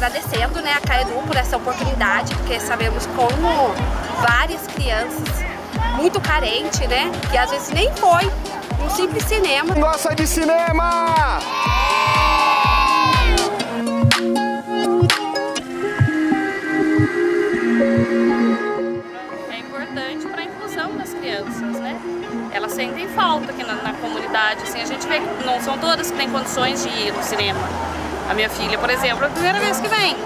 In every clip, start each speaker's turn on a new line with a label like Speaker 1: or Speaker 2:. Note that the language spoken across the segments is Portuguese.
Speaker 1: né, a Caedu por essa oportunidade, porque sabemos como várias crianças muito carentes, né, que às vezes nem foi um simples cinema.
Speaker 2: Gosta de cinema!
Speaker 3: É importante para a inclusão das crianças, né? Elas sentem falta aqui na, na comunidade, assim, a gente vê que não são todas que têm condições de ir no cinema. A minha filha, por exemplo, é a primeira vez que vem.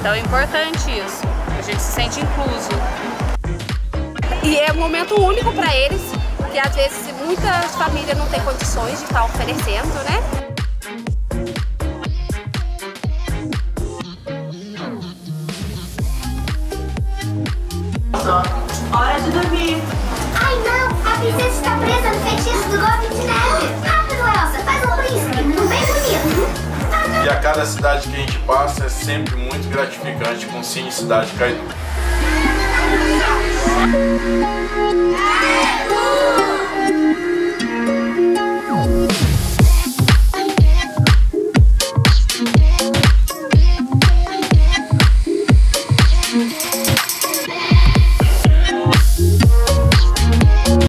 Speaker 3: Então é importante isso, a gente se sente incluso.
Speaker 1: E é um momento único para eles, que às vezes muitas famílias não têm condições de estar oferecendo, né?
Speaker 4: Hora de dormir.
Speaker 5: Cada cidade que a gente passa é sempre muito gratificante com Cine Cidade Caidu.